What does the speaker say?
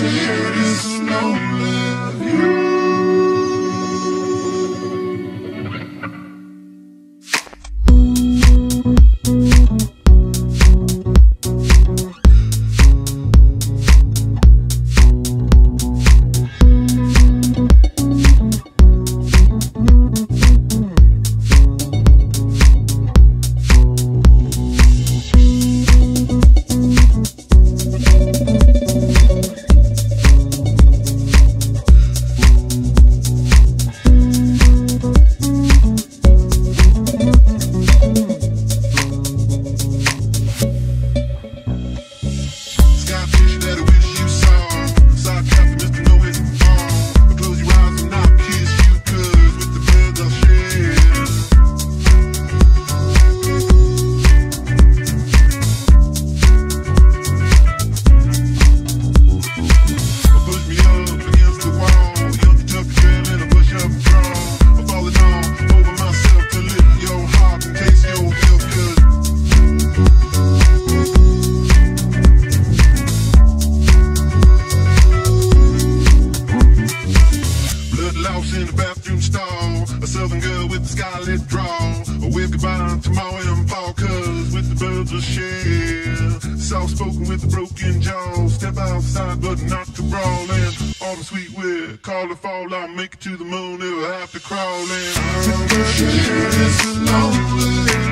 Shade is a with a scarlet draw. A wave goodbye to my and fall, cause with the birds of share. Soft spoken with a broken jaw. Step outside, but not to brawl. All the sweet weird. Call the fall, I'll make it to the moon. Never have to crawl in. With the birds of share, it's a lonely view.